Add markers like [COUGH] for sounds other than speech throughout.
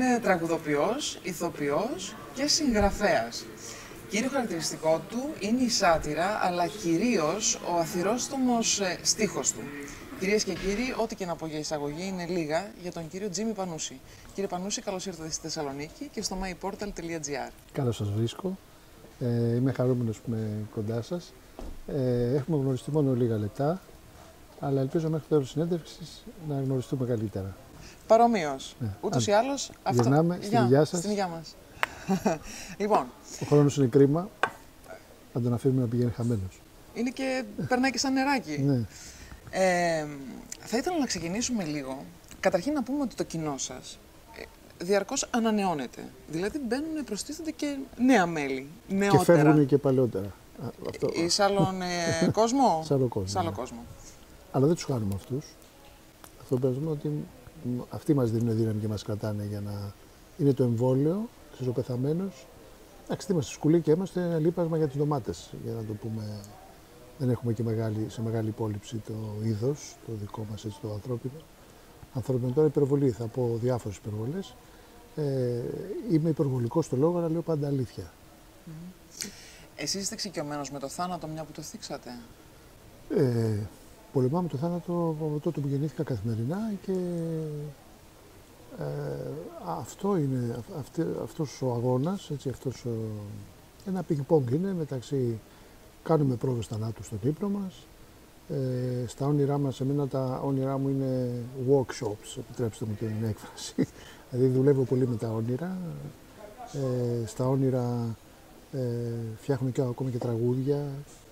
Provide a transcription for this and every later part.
Είναι τραγουδοποιός, ηθοποιός και συγγραφέας. Κύριο χαρακτηριστικό του είναι η σάτυρα, αλλά κυρίως ο αθυρόστομος ε, στίχος του. Κυρίες και κύριοι, ό,τι και να πω για εισαγωγή είναι λίγα για τον κύριο Τζίμι Πανούση. Κύριε Πανούση, καλώς ήρθατε στη Θεσσαλονίκη και στο myportal.gr. Καλώς σας βρίσκω. Ε, είμαι χαρούμενος που είμαι κοντά σας. Ε, έχουμε γνωριστεί μόνο λίγα λεπτά, αλλά ελπίζω μέχρι το τέλος συνέντευξης να γνωριστούμε καλύτερα. Παρομοίως. Ναι. Ούτως ή Αν- άλλως, αυτό... Γυρνάμε στην υγειά σας. Στην υγειά μας. [LAUGHS] λοιπόν, Ο χρόνος είναι κρίμα, να τον αφήνουμε να πηγαίνει χαμένος. είναι και περνάει και σαν νεράκι. Ναι. Ε, θα ήθελα να ξεκινήσουμε λίγο. Καταρχήν να πούμε ότι το κοινό σας ε, διαρκώς ανανεώνεται. Δηλαδή μπαίνουν, προστίθενται και νέα μέλη, Και νεότερα. φεύγουν και παλαιότερα. Α, Αυτό, Ή σε άλλον ε, κόσμο; Σε άλλο κόσμο, Σε άλλο ναι. κόσμο. Αλλά δεν τους χάνουμε αυτούς. Αυτό που παίζουμε ότι μ, αυτοί μας δίνουν δύναμη και μας κρατάνε για να είναι το εμβόλιο, ξέρεις ο πεθαμένος. Εντάξει, τι είμαστε σκουλή και είμαστε ένα λείπασμα για τις ντομάτες, για να το πούμε. Δεν έχουμε και μεγάλη, σε μεγάλη υπόλοιψη το είδος, το δικό μας έτσι το ανθρώπινο. Ανθρώπινο τώρα υπερβολή, θα πω διάφορες υπερβολές. Ε, είμαι υπερβολικός στο λόγο, αλλά λέω πάντα αλήθεια. Εσείς είστε εξοικειωμένος με το θάνατο μια που το θίξατε; Ε, πολεμάμε το θάνατο από τότε που γεννήθηκα καθημερινά και ε, αυτό είναι, αυ- αυτή, αυτός ο αγώνας, έτσι, αυτός ο, ένα πινκ-πονγκ είναι μεταξύ, κάνουμε πρόοδος θανάτου στον ύπνο μας, ε, στα όνειρά μας, εμένα τα όνειρά μου είναι workshops, επιτρέψτε μου την έκφραση, [LAUGHS] δηλαδή δουλεύω πολύ με τα όνειρα, ε, στα όνειρα ε, φτιάχνω και ακόμα και τραγούδια,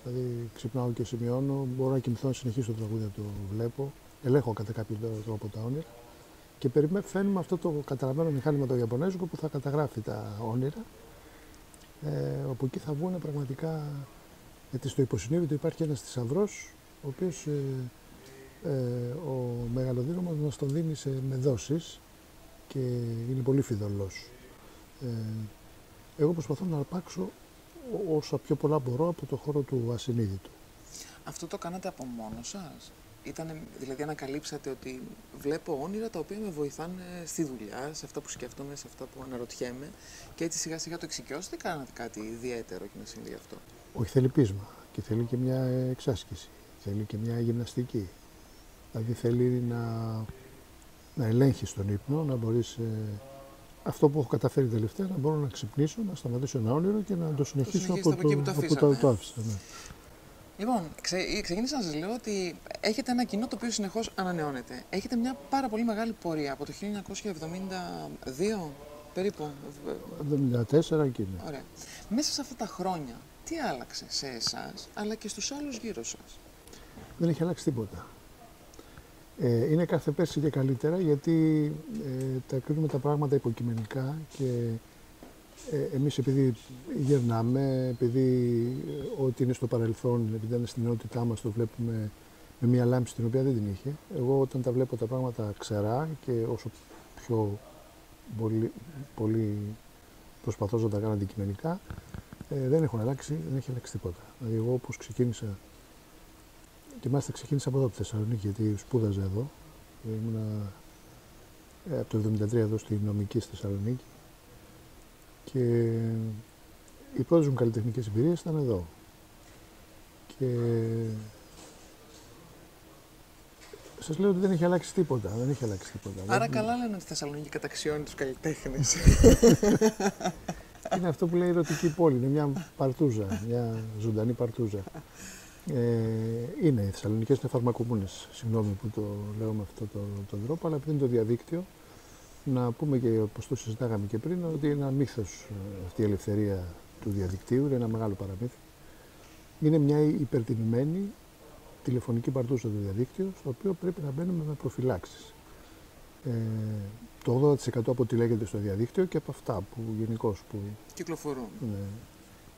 δηλαδή ξυπνάω και σημειώνω, μπορώ να κοιμηθώ να συνεχίσω το τραγούδι να το βλέπω, ελέγχω κατά κάποιο τρόπο τα όνειρα. Και περιμένουμε αυτό το καταραμένο μηχάνημα το Ιαπωνέζικο που θα καταγράφει τα όνειρα, ε, όπου εκεί θα βγουν πραγματικά, γιατί στο υποσυνείδητο υπάρχει ένας θησαυρός, ο οποίος ε, ε, ο μεγαλοδύναμος μας τον δίνει σε, με δόσεις και είναι πολύ φιδωλός. Ε, εγώ προσπαθώ να αρπάξω ό- όσα πιο πολλά μπορώ από το χώρο του ασυνείδητου. Αυτό το κάνατε από μόνος σας; Ήτανε, δηλαδή ανακαλύψατε ότι βλέπω όνειρα τα οποία με βοηθάνε στη δουλειά, σε αυτά που σκέφτομαι, σε αυτά που αναρωτιέμαι και έτσι σιγά σιγά το εξοικειώσετε ή κάνατε κάτι ιδιαίτερο για να συμβεί αυτό; Όχι, θέλει πείσμα και θέλει και μια εξάσκηση, θέλει και μια γυμναστική. Δηλαδή θέλει να, να ελέγχεις τον ύπνο, να μπορείς... ε, αυτό που έχω καταφέρει τελευταία, να μπορώ να ξυπνήσω, να σταματήσω ένα όνειρο και να το συνεχίσω συνεχίσετε από εκεί που το από αφήσατε. το άφησα. Ναι. Λοιπόν, ξε, ξεκίνησα να σας λέω ότι έχετε ένα κοινό το οποίο συνεχώς ανανεώνεται. Έχετε μια πάρα πολύ μεγάλη πορεία από το 1972 περίπου. 74 εκεί είναι. Ωραία. Μέσα σε αυτά τα χρόνια, τι άλλαξε σε εσάς, αλλά και στους άλλους γύρω σας; δεν έχει αλλάξει τίποτα. Ε, είναι κάθε πέρσι και καλύτερα γιατί ε, τα κρίνουμε τα πράγματα υποκειμενικά και ε, εμείς επειδή γερνάμε, επειδή ε, ό,τι είναι στο παρελθόν, επειδή είναι στην νεότητά μας το βλέπουμε με μια λάμψη την οποία δεν την είχε. Εγώ όταν τα βλέπω τα πράγματα ξερά και όσο πιο πολύ, πολύ προσπαθώ να τα κάνω αντικειμενικά, ε, δεν έχουν αλλάξει, δεν έχει αλλάξει τίποτα. Δηλαδή εγώ όπως ξεκίνησα και μάλιστα ξεκίνησα από εδώ από τη Θεσσαλονίκη, γιατί σπούδαζα εδώ. Ήμουνα ε, από το 1973 εδώ στη νομική στη Θεσσαλονίκη. Και οι πρώτες μου καλλιτεχνικές εμπειρίες ήταν εδώ. Και σας λέω ότι δεν έχει αλλάξει τίποτα. Δεν έχει αλλάξει τίποτα. Άρα Δεν- καλά λένε ότι η Θεσσαλονίκη καταξιώνει τους καλλιτέχνες. [LAUGHS] Είναι αυτό που λέει ερωτική πόλη. Είναι μια παρτούζα, μια ζωντανή παρτούζα. Ε, είναι, οι Θεσσαλονικέ είναι φαρμακομούνε. Συγγνώμη που το λέω με αυτόν τον, τον τρόπο, αλλά επειδή είναι το διαδίκτυο, να πούμε και όπως το συζητάγαμε και πριν, ότι είναι ένα μύθο αυτή η ελευθερία του διαδικτύου, είναι ένα μεγάλο παραμύθι. Είναι μια υπερτιμημένη τηλεφωνική παρτούζα του διαδίκτυου, στο οποίο πρέπει να μπαίνουμε με προφυλάξεις. Ε, το 80% από ό,τι λέγεται στο διαδίκτυο και από αυτά που γενικώς που Κυκλοφορούν. είναι,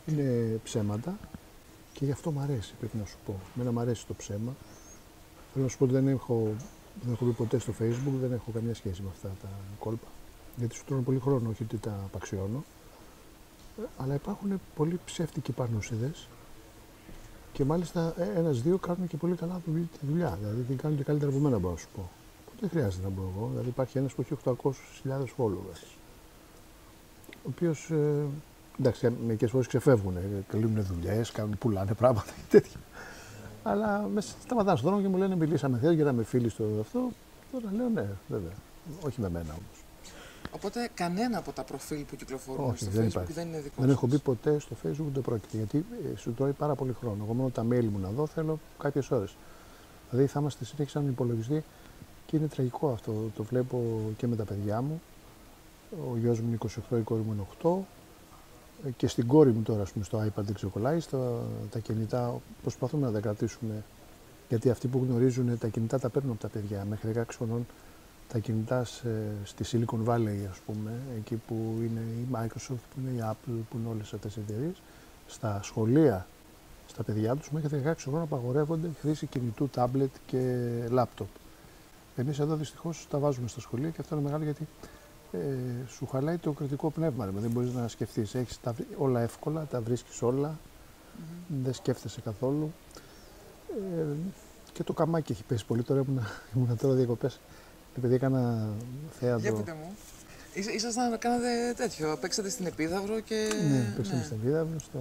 είναι ψέματα και γι' αυτό μου αρέσει, πρέπει να σου πω. Μένα μου αρέσει το ψέμα. Θέλω να σου πω ότι δεν έχω, δεν έχω μπει ποτέ στο facebook, δεν έχω καμία σχέση με αυτά τα κόλπα. Γιατί σου τρώνε πολύ χρόνο, όχι ότι τα απαξιώνω. Ε, Αλλά υπάρχουν πολύ ψεύτικοι παρνούσιδες και μάλιστα ε, ένας-δύο κάνουν και πολύ καλά δουλ- τη δουλειά. Δηλαδή την κάνουν και καλύτερα από μένα, μπορώ να σου πω. δεν χρειάζεται να μπω εγώ. Δηλαδή υπάρχει ένας που έχει 800.000 followers. Ο οποίος. Ε, εντάξει, μερικές φορές ξεφεύγουν, ε, κλείνουν δουλειέ, πουλάνε πράγματα και τέτοια. Αλλά μες σταματάνε στον δρόμο και μου λένε μιλήσαμε χθες για να με φίλοι στο αυτό. Τώρα λέω ναι, βέβαια. Όχι με μένα όμως. Οπότε κανένα από τα προφίλ που κυκλοφορούν Όχι, στο δεν Facebook υπάρχει. δεν είναι δικό Δεν σας. έχω μπει ποτέ στο Facebook, ούτε πρόκειται. Γιατί ε, σου τρώει πάρα πολύ χρόνο. Εγώ μόνο τα mail μου να δω θέλω κάποιες ώρες. Δηλαδή θα είμαστε συνέχεια σαν υπολογιστή και είναι τραγικό αυτό. Το βλέπω και με τα παιδιά μου. Ο γιος μου είναι 28, η κόρη μου είναι 8. Ε, Και στην κόρη μου τώρα, ας πούμε, στο iPad δεν ξεκολλάει, στα, τα κινητά προσπαθούμε να τα κρατήσουμε. Γιατί αυτοί που γνωρίζουν τα κινητά τα παίρνουν από τα παιδιά. Μέχρι 16 χρονών τα κινητά σε- στη Silicon Valley, ας πούμε, εκεί που είναι η Microsoft, που είναι η Apple, που είναι όλες αυτές οι εταιρείες, στα σχολεία, στα παιδιά τους, μέχρι 16 χρόνια απαγορεύονται η χρήση κινητού, τάμπλετ και λάπτοπ. Εμείς εδώ δυστυχώς τα βάζουμε στα σχολεία και αυτό είναι μεγάλο γιατί ε, σου χαλάει το κριτικό πνεύμα. ρε, Δεν μπορείς να σκεφτείς. Έχεις τα, βρει- όλα εύκολα, τα βρίσκεις όλα, Μμμ. δεν σκέφτεσαι καθόλου. Ε, και το καμάκι έχει πέσει πολύ. Τώρα ήμουν, [LAUGHS] ήμουν τώρα διακοπές επειδή έκανα θέατρο. Για πείτε μου. Ήσασταν ήσασταν να κάνετε τέτοιο, παίξατε στην Επίδαυρο και... Ναι, παίξαμε στην Βίδαυρο. Στο...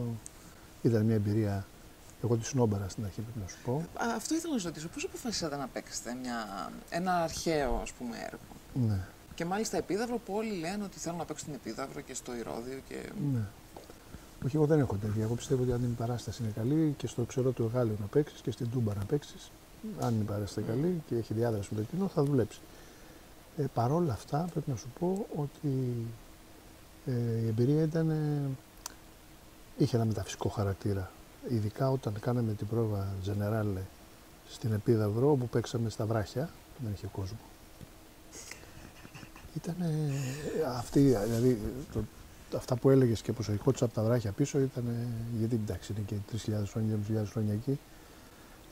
Ήταν μια εμπειρία. Εγώ τη σνόμπαρα στην αρχή, πρέπει να σου πω. Α, αυτό ήθελα να σα ρωτήσω. Πώς αποφασίσατε να παίξετε μια, ένα αρχαίο ας πούμε, έργο; Ναι, Και μάλιστα Επίδαυρο που όλοι λένε ότι θέλουν να παίξουν στην Επίδαυρο και στο Ηρώδιο και... ναι. Όχι, εγώ δεν έχω τέτοια. Εγώ πιστεύω ότι αν η παράσταση είναι καλή και στο ξερό του Εγάλιο να παίξεις και στην Τούμπα να παίξεις, αν η παράσταση είναι καλή και έχει διάδραση με το κοινό, θα δουλέψεις. Ε, Παρ' όλα αυτά, πρέπει να σου πω ότι ε, η εμπειρία ήταν. ε, είχε ένα μεταφυσικό χαρακτήρα. Ειδικά όταν κάναμε την πρόβα Generale στην Επίδαυρο, όπου παίξαμε στα βράχια, που δεν είχε κόσμο. Ήταν αυτή, δηλαδή, το, αυτά που έλεγες και πως ερχόντουσαν από τα βράχια πίσω ήταν. Γιατί εντάξει, είναι και 3.000 χρόνια, 2.000 χρόνια εκεί.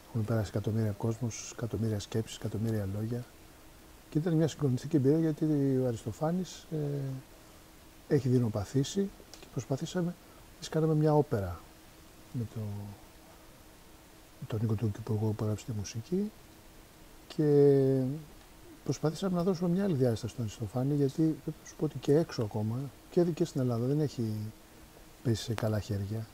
Έχουν περάσει εκατομμύρια κόσμος, εκατομμύρια σκέψεις, εκατομμύρια λόγια. Και ήταν μια συγκλονιστική εμπειρία γιατί ο Αριστοφάνης ε, έχει δεινοπαθήσει και προσπαθήσαμε, εμείς κάναμε μια όπερα με, το, με τον Νίκο του Κυπουργό που έγραψε τη μουσική και προσπαθήσαμε να δώσουμε μια άλλη διάσταση στον Αριστοφάνη γιατί πρέπει να σου πω ότι και έξω ακόμα και και στην Ελλάδα δεν έχει πέσει σε καλά χέρια.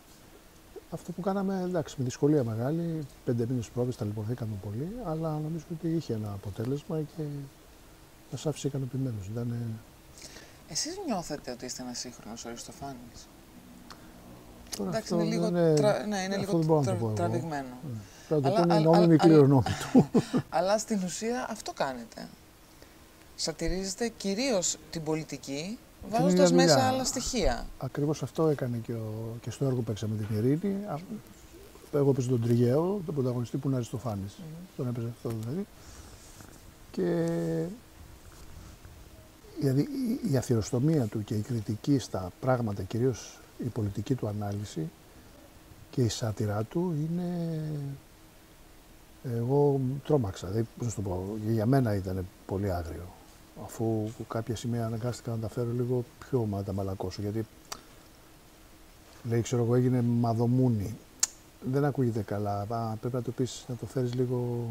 Αυτό που κάναμε, εντάξει, με δυσκολία μεγάλη, πέντε μήνες πρόβες, ταλαιπωρηθήκαμε πολύ, αλλά νομίζω ότι είχε ένα αποτέλεσμα και μας άφησε ικανοποιημένος. Ήταν, Εσείς νιώθετε ότι είστε ένας σύγχρονος Αριστοφάνης. τώρα Εντάξει, αυτό είναι λίγο, δεν τρα... ναι, είναι αυτό λίγο δεν μπορώ να τρα... το πω εγώ. τραβηγμένο. Θα το Αλλά- πούνε αλλά- νόμιμοι αλλά- κληρονόμοι του. [LAUGHS] Αλλά στην ουσία αυτό κάνετε. Σατυρίζετε κυρίως την πολιτική, βάζοντας ίδια μέσα δουλειά. άλλα στοιχεία. Ακριβώς αυτό έκανε και, ο, και στο έργο που παίξαμε την Ειρήνη. Α, Εγώ έπαιζα τον Τριγαίο, τον πρωταγωνιστή που είναι Αριστοφάνης. Τον έπαιζε αυτό δηλαδή. Και δηλαδή η- η αθυροστομία του και η κριτική στα πράγματα, κυρίως η πολιτική του ανάλυση και η σάτυρά του είναι... Εγώ τρόμαξα, δηλαδή, πώς να σου το πω, για μένα ήταν πολύ άγριο. Αφού κάποια σημεία αναγκάστηκα να τα φέρω λίγο πιο μα τα μαλακώσω, γιατί λέει, ξέρω εγώ, έγινε μαδομούνι. Δεν ακούγεται καλά. Α, πρέπει να το πεις, να το φέρεις λίγο...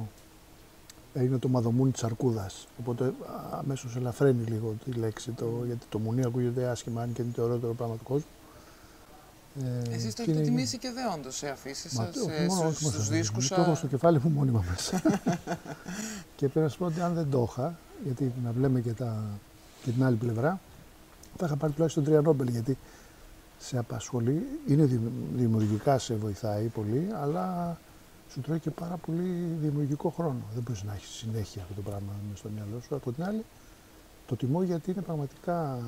Έγινε το μαδομούνι της αρκούδας. Οπότε αμέσως ελαφραίνει λίγο τη λέξη, το, γιατί το μουνί ακούγεται άσχημα, αν και είναι το ωραιότερο πράγμα του κόσμου. Ε, Εσείς το και έχετε είναι- τιμήσει και δεόντως σε αφήσεις Μα, σας, όχι σε- μόνο, στους, όχι μόνο στους στο δίσκους Το έχω σας. στο κεφάλι μου μόνιμα μέσα. [LAUGHS] και πρέπει να σου πω ότι αν δεν το είχα, γιατί να βλέπουμε και, τα, και την άλλη πλευρά, θα είχα πάρει τουλάχιστον τρία Νόμπελ. Γιατί σε απασχολεί, είναι δημ- δημιουργικά σε βοηθάει πολύ, αλλά σου τρώει και πάρα πολύ δημιουργικό χρόνο. Δεν μπορείς να έχεις συνέχεια αυτό το πράγμα μες στο μυαλό σου. Από την άλλη, το τιμώ γιατί είναι πραγματικά.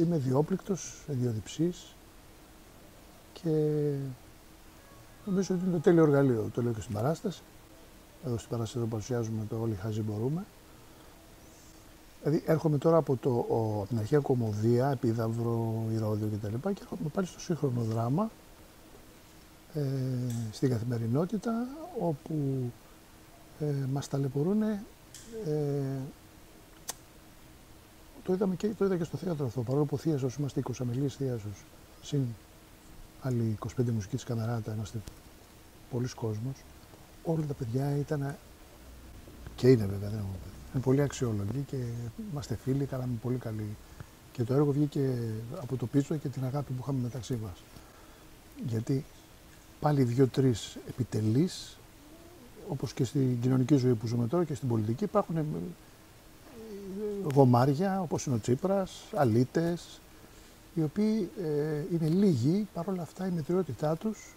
Είμαι διόπληκτος, ιδιοδιψής και νομίζω ότι είναι το τέλειο εργαλείο. Το λέω και στην παράσταση. Εδώ στην παράσταση εδώ παρουσιάζουμε το Όλοι Χαζί Μπορούμε. Δηλαδή έρχομαι τώρα από, το, ο, από την αρχαία κομμωδία, επίδαυρο, ηρώδιο κτλ. Και, και έρχομαι πάλι στο σύγχρονο δράμα, ε, στην καθημερινότητα, όπου ε, μας ταλαιπωρούν ε, το, είδαμε και, το είδα και στο θέατρο αυτό, παρόλο που ο Θίασος, είμαστε 20 αμελίες Θίασος, συν άλλοι 25 μουσική της Καμεράτα, είμαστε πολλοί κόσμος, όλα τα παιδιά ήταν, και είναι βέβαια, δεν έχω Είναι πολύ αξιόλογοι και είμαστε φίλοι, κάναμε πολύ καλή. Και το έργο βγήκε από το πίσω και την αγάπη που είχαμε μεταξύ μας. Γιατί πάλι δύο-τρεις επιτελείς, όπως και στην κοινωνική ζωή που ζούμε τώρα και στην πολιτική, υπάρχουν ε, γομάρια όπως είναι ο Τσίπρας, αλήτες, οι οποίοι ε, είναι λίγοι, παρόλα αυτά η μετριότητά τους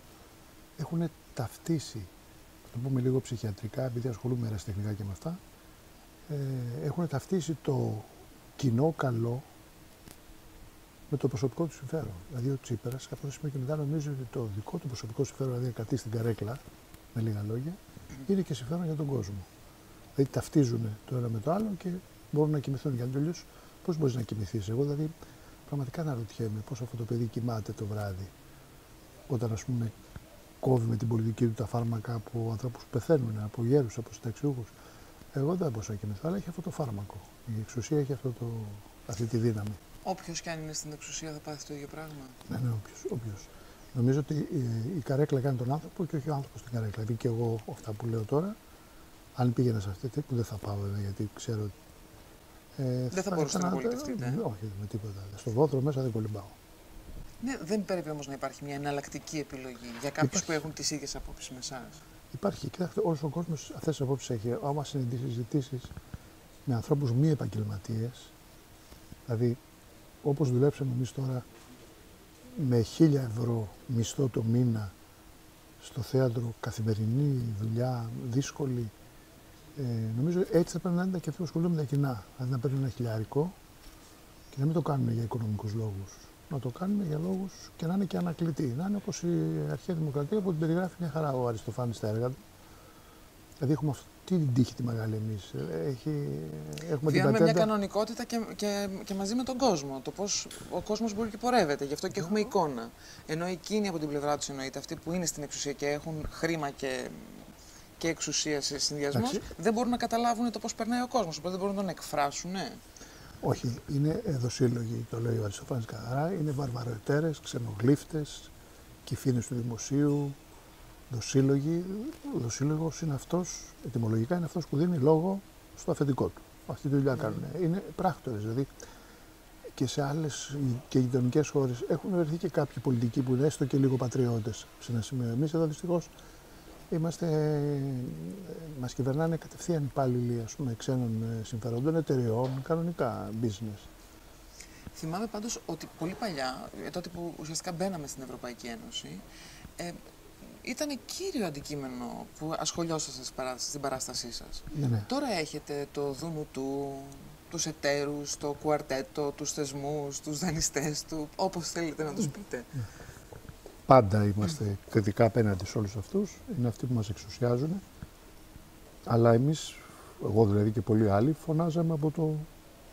έχουν ταυτίσει, θα το πούμε λίγο ψυχιατρικά, επειδή ασχολούμαι ερασιτεχνικά και με αυτά, ε, έχουν ταυτίσει το κοινό καλό με το προσωπικό του συμφέρον. Δηλαδή ο Τσίπρα, από το σημείο και μετά, νομίζει ότι το δικό του προσωπικό συμφέρον, δηλαδή κρατεί στην καρέκλα, με λίγα λόγια, είναι και συμφέρον για τον κόσμο. Δηλαδή ταυτίζουν το ένα με το άλλο και μπορούν να κοιμηθούν. Για να πώς μπορείς να κοιμηθείς; Εγώ δηλαδή πραγματικά αναρωτιέμαι πώ αυτό το παιδί κοιμάται το βράδυ. Όταν ας πούμε κόβει με την πολιτική του τα φάρμακα από ανθρώπους που πεθαίνουν, από γέρους, από συνταξιούχους. Εγώ δεν μπορούσα να κοιμηθώ, αλλά έχει αυτό το φάρμακο. Η εξουσία έχει αυτό το, αυτή τη δύναμη. Όποιος κι αν είναι στην εξουσία θα πάθει το ίδιο πράγμα. Ναι, ναι, όποιος. Νομίζω ότι η, η καρέκλα κάνει τον άνθρωπο και όχι ο άνθρωπος την καρέκλα. Δηλαδή και εγώ αυτά που λέω τώρα, αν πήγαινα σε αυτή που δεν θα πάω βέβαια γιατί ξέρω ότι. Ε, δεν θα, θα μπορούσα να πολιτευτείτε. Ναι, όχι με τίποτα. Στο βόθρο μέσα δεν κολυμπάω. Ναι, δεν πρέπει όμως να υπάρχει μια εναλλακτική επιλογή για κάποιους που έχουν τις ίδιες απόψεις με εσάς. Υπάρχει. Κοιτάξτε, όλος ο κόσμος αυτές τις απόψεις έχει. Άμα συζητήσεις με ανθρώπους μη επαγγελματίες, δηλαδή όπως δουλέψαμε εμείς τώρα με χίλια ευρώ μισθό το μήνα στο θέατρο, καθημερινή δουλειά, δύσκολη. Ε, νομίζω έτσι θα πρέπει να είναι και αυτοί που ασχολούνται με τα κοινά. Δηλαδή να παίρνουν ένα χιλιάρικο και να μην το κάνουν για οικονομικούς λόγους. Να το κάνουν για λόγους και να είναι και ανακλητή. Να είναι όπως η αρχαία δημοκρατία που την περιγράφει μια χαρά ο Αριστοφάνης στα έργα του. Δηλαδή έχουμε αυτή την τύχη τη μεγάλη εμείς; Έχουμε Βιώνουμε πατέντα... μια κανονικότητα και, και, και μαζί με τον κόσμο. Το πώς ο κόσμος μπορεί και πορεύεται. Γι' αυτό και έχουμε εικόνα. Ενώ εκείνοι από την πλευρά τους εννοείται, αυτοί που είναι στην εξουσία και έχουν χρήμα και, και εξουσία σε συνδυασμός, δεν μπορούν να καταλάβουν το πώς περνάει ο κόσμος. Οπότε δεν μπορούν να τον εκφράσουν. Ναι. Όχι, είναι δοσύλλογοι, το λέει ο Αριστοφάνης καθαρά, είναι βαρβαροετέρες, ξενογλύφτες, κυφίνες του δημοσίου, δοσύλλογοι. Δοσύλλογο είναι αυτός, ετοιμολογικά είναι αυτός που δίνει λόγο στο αφεντικό του. Αυτή τη δουλειά mm. κάνουν. Είναι πράκτορες. Δηλαδή και σε άλλες και γειτονικές χώρες έχουν βρεθεί και κάποιοι πολιτικοί που είναι έστω και λίγο πατριώτες σε ένα σημείο. Εμείς εδώ δυστυχώς είμαστε, μας κυβερνάνε κατευθείαν υπάλληλοι ας πούμε, ξένων ε, συμφερόντων, εταιρεών, κανονικά business. Θυμάμαι πάντως ότι πολύ παλιά, ε, τότε που ουσιαστικά μπαίναμε στην Ευρωπαϊκή Ένωση, ε, ήταν κύριο αντικείμενο που ασχολιόσασταν στην παράστασή σας. Ναι, ναι. Τώρα έχετε το δούνου του, τους εταίρους, το κουαρτέτο, τους θεσμούς, τους δανειστές του, όπως θέλετε να τους ναι. Πείτε. Πάντα είμαστε κριτικά απέναντι σε όλους αυτούς, είναι αυτοί που μας εξουσιάζουν. Αλλά εμείς, εγώ δηλαδή και πολλοί άλλοι, φωνάζαμε από το,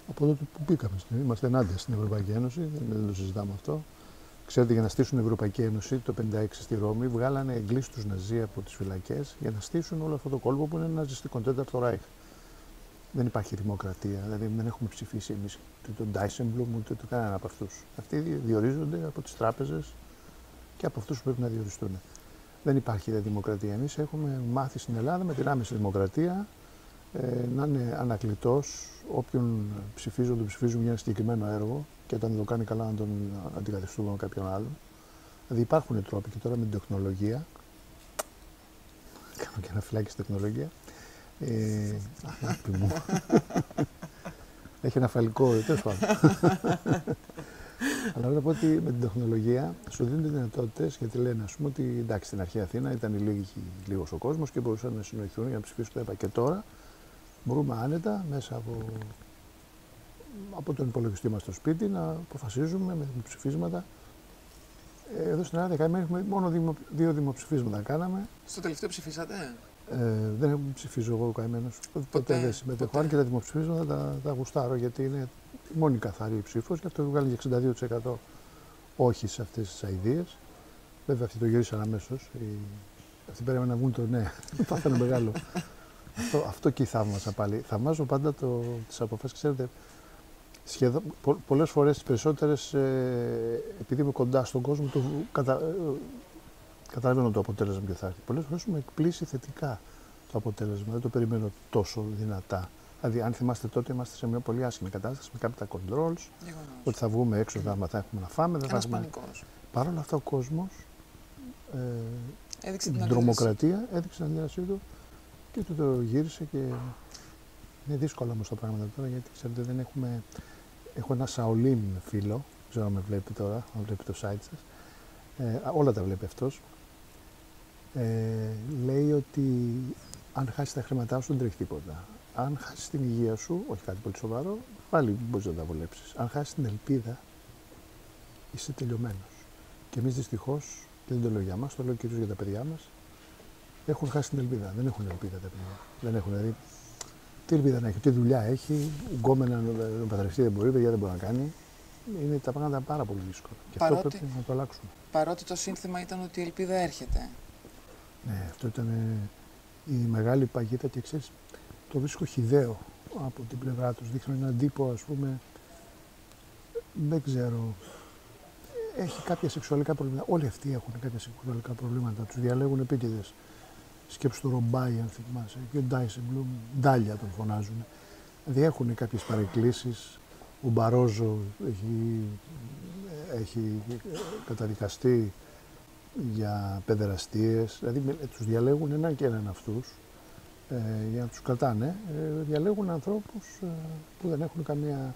από το που μπήκαμε. Είμαστε ενάντια στην Ευρωπαϊκή Ένωση, δεν το συζητάμε αυτό. Ξέρετε, για να στήσουν η Ευρωπαϊκή Ένωση το 1956 στη Ρώμη, βγάλανε εγκλήσεις τους Ναζί από τις φυλακές για να στήσουν όλο αυτό το κόλπο που είναι ένα ναζιστικό τέταρτο Ράιχ. Δεν υπάρχει δημοκρατία, δηλαδή δεν έχουμε ψηφίσει εμείς ούτε τον Ντάισεμπλουμ ούτε τον κανένα από αυτούς. Αυτοί διορίζονται από τις τράπεζες και από αυτούς που πρέπει να διοριστούν. Δεν υπάρχει δε δημοκρατία. Εμείς έχουμε μάθει στην Ελλάδα με την άμεση δημοκρατία ε, να είναι ανακλητός όποιον ψηφίζουν, τον ψηφίζουν για ένα συγκεκριμένο έργο και όταν το κάνει καλά να τον αντικαθιστούμε με κάποιον άλλον. Δηλαδή υπάρχουν τρόποι και τώρα με την τεχνολογία. Κάνω και ένα φυλάκι στην τεχνολογία. Ε, αγάπη μου. [LAUGHS] Έχει ένα φαλικό, τέλος πάντων. [LAUGHS] Αλλά θέλω να πω ότι με την τεχνολογία σου δίνουν δυνατότητες γιατί λένε ας πούμε ότι εντάξει στην αρχαία Αθήνα ήταν λίγος ο κόσμος και μπορούσαν να συνοηθούν για να ψηφίσουν το ΕΠΑ. Και τώρα μπορούμε άνετα μέσα από από τον υπολογιστή μας στο σπίτι να αποφασίζουμε με ψηφίσματα. Ε, εδώ στην Ελλάδα έχουμε μόνο δημο, δύο δημοψηφίσματα κάναμε. Στο τελευταίο ψηφίσατε; Ε, δεν ψηφίζω εγώ καημένο. Ποτέ, ποτέ δεν συμμετέχω. Αν και τα δημοψηφίσματα τα, τα γουστάρω γιατί είναι η μόνη καθαρή ψήφος και αυτό βγάλει 62% όχι σε αυτές τις αειδίε. Βέβαια αυτοί το γυρίσαν αμέσως. Αυτοί περίμεναν να βγουν το ναι. [LAUGHS] Θα ήταν μεγάλο. αυτό, αυτό και η θαύμασα πάλι. Θαυμάζω πάντα τις αποφάσεις. Ξέρετε, σχεδόν, πο, πολλές φορές τις περισσότερες, ε, επειδή είμαι κοντά στον κόσμο, το, κατα, ε, καταλαβαίνω το αποτέλεσμα και θα έρθει. Πολλές φορές με εκπλήσει θετικά το αποτέλεσμα, δεν το περιμένω τόσο δυνατά. Δηλαδή, αν θυμάστε τότε, είμαστε σε μια πολύ άσχημη κατάσταση με κάποια controls. Γεγονός. Ότι θα βγούμε έξω, θα, θα έχουμε να φάμε, δεν θα Ένας έχουμε. πανικός. Παρ' όλα αυτά, ο κόσμος. Ε, Έδειξε την την αντίδραση. τρομοκρατία έδειξε την αντίδρασή του και του το γύρισε και είναι δύσκολα όμως τα πράγματα τώρα γιατί ξέρετε δεν έχουμε. Έχω ένα Σαολίν φίλο, δεν ξέρω αν με βλέπει τώρα, αν βλέπει το site σας. Ε, α, όλα τα βλέπει αυτός. Ε, λέει ότι αν χάσει τα χρήματά σου δεν τρέχει τίποτα. Αν χάσεις την υγεία σου, όχι κάτι πολύ σοβαρό, πάλι μπορείς να τα βολέψεις. Αν χάσεις την ελπίδα, είσαι τελειωμένος. Και εμείς δυστυχώς, και δεν το λέω για μας, το λέω κυρίως για τα παιδιά μας, έχουν χάσει την ελπίδα. Δεν έχουν ελπίδα τα παιδιά. Δεν έχουν. Δηλαδή, τι ελπίδα να έχει, τι δουλειά έχει, γκόμενα να παντρευτεί δεν μπορεί, παιδιά δεν μπορεί να κάνει. Είναι τα πράγματα πάρα πολύ δύσκολα. Και αυτό Παρότι- πρέπει να το αλλάξουμε. Παρότι το σύνθημα ήταν ότι η ελπίδα έρχεται. Ναι, αυτό ήταν ε, η μεγάλη παγίδα και ξέρεις, το βρίσκω χιδαίο από την πλευρά τους. Δείχνουν έναν τύπο, ας πούμε, δεν ξέρω, έχει κάποια σεξουαλικά προβλήματα. Όλοι αυτοί έχουν κάποια σεξουαλικά προβλήματα. Τους διαλέγουν επίτηδες. Σκέψου το Ρομπάι, αν θυμάσαι, και ο Ντάισεν Μπλουμ, Ντάλια τον φωνάζουν. Δηλαδή έχουν κάποιες παρεκκλήσεις. Ο Μπαρόζο έχει, έχει καταδικαστεί για παιδεραστίες, δηλαδή με- τους διαλέγουν έναν και έναν αυτούς ε, για να τους κρατάνε. Ε, διαλέγουν ανθρώπους ε, που δεν έχουν καμία...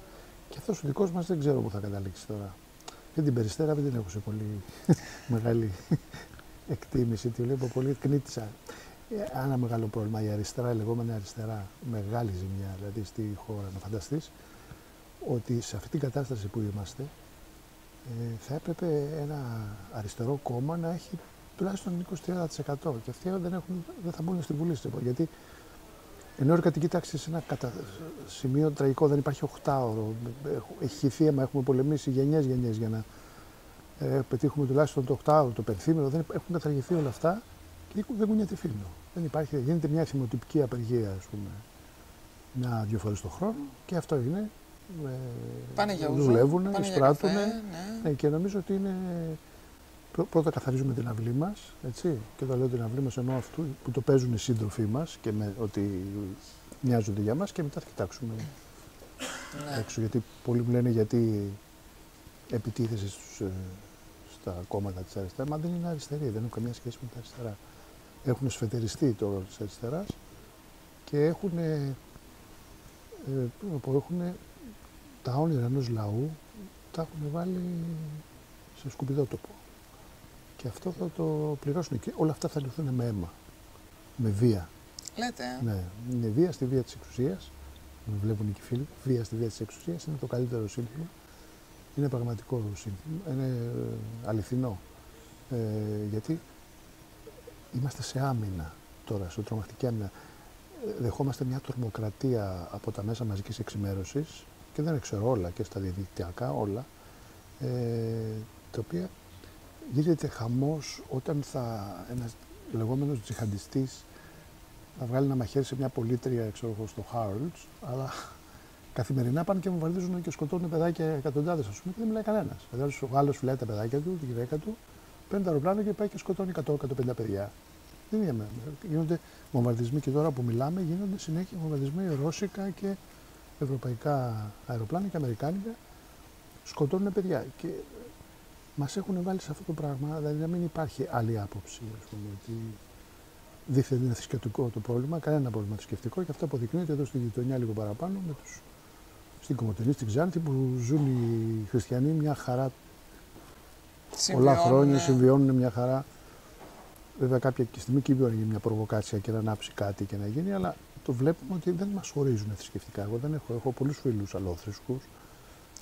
Και αυτός ο δικός μας δεν ξέρω πού θα καταλήξει τώρα. Και την Περιστέρα δεν την έχω σε πολύ [LAUGHS] μεγάλη εκτίμηση, τη βλέπω πολύ κνήτησα. Ε, Ένα μεγάλο πρόβλημα, η αριστερά, η λεγόμενη αριστερά, μεγάλη ζημιά δηλαδή στη χώρα, να φανταστείς, ότι σε αυτή την κατάσταση που είμαστε, ε, θα έπρεπε ένα αριστερό κόμμα να έχει τουλάχιστον 20-30% και αυτοί δεν, έχουν, δεν θα μπουν στη Βουλή. στην εποχή. Γιατί ενώ η εργατική τάξη σε ένα κατα... σημείο τραγικό δεν υπάρχει οχτάωρο, έχει θύμα, έχουμε πολεμήσει γενιές γενιές για να ε, πετύχουμε τουλάχιστον το οχτάωρο, το πενθήμερο, δεν έχουν καταργηθεί όλα αυτά και δεν κουνιέται φίλο. Δεν υπάρχει, γίνεται μια θυμοτυπική απεργία, ας πούμε, μια-δυο φορές το χρόνο και αυτό είναι. Ε, Πάνε για ούζο, δουλεύουν, πάνε για εισπράττουν. καφέ, ναι. Ναι, και νομίζω ότι είναι. Πρω- Πρώτα καθαρίζουμε την αυλή μας, έτσι. Και όταν λέω την αυλή μας εννοώ αυτού που το παίζουν οι σύντροφοί μας και με, ότι μοιάζονται για μας και μετά θα κοιτάξουμε ναι. έξω. Γιατί πολλοί μου λένε γιατί επιτίθεσαι στους, ε, στα κόμματα της αριστεράς. Μα δεν είναι αριστεροί, δεν έχουν καμία σχέση με τα αριστερά. Έχουν σφετεριστεί το ρόλο της αριστεράς και έχουν, ε, ε, πώς να πω, έχουν τα όνειρα ενός λαού τα έχουν βάλει σε σκουπιδότοπο. Και αυτό θα το πληρώσουν και όλα αυτά θα λυθούν με αίμα, με βία. Λέτε, ε. Ναι, είναι βία στη βία της εξουσίας. Με βλέπουν και οι φίλοι. Βία στη βία της εξουσίας είναι το καλύτερο σύνθημα. Είναι πραγματικό σύνθημα. Είναι ε, αληθινό. Ε, γιατί είμαστε σε άμυνα τώρα, σε τρομακτική άμυνα. Ε, Δεχόμαστε μια τρομοκρατία από τα μέσα μαζικής εξημέρωσης και δεν ξέρω όλα και στα διαδικτυακά όλα, ε, τα οποία γίνεται χαμός όταν θα ένας λεγόμενος τζιχαντιστής θα βγάλει ένα μαχαίρι σε μια πολίτρια ξέρω εγώ, στο Harrods, αλλά καθημερινά πάνε και βομβαρδίζουν και σκοτώνουν παιδάκια εκατοντάδες, ας πούμε, και δεν μιλάει κανένας. Δηλαδή, ο Γάλλος φυλάει τα παιδάκια του, τη γυναίκα του, παίρνει το αεροπλάνο και πάει και σκοτώνει 100-150 παιδιά. Δεν είναι με- Γίνονται βομβαρδισμοί και τώρα που μιλάμε, γίνονται συνέχεια βομβαρδισμοί ρώσικα και ευρωπαϊκά αεροπλάνα και αμερικάνικα. Σκοτώνουν παιδιά. Και μας έχουν βάλει σε αυτό το πράγμα, δηλαδή να μην υπάρχει άλλη άποψη, ας πούμε, ότι δίθεν είναι θρησκευτικό το πρόβλημα, κανένα πρόβλημα θρησκευτικό και αυτό αποδεικνύεται εδώ στη γειτονιά λίγο παραπάνω με τους, στην Κομωτινή, στην Ξάνθη που ζουν οι χριστιανοί μια χαρά πολλά Συμβιώνουν, χρόνια, ναι. συμβιώνουν μια χαρά. Βέβαια κάποια στιγμή και μπορεί να γίνει μια προβοκάτσια και να ανάψει κάτι και να γίνει, αλλά το βλέπουμε ότι δεν μας χωρίζουν θρησκευτικά. Εγώ δεν έχω, έχω πολλούς φίλους αλόθρησκους.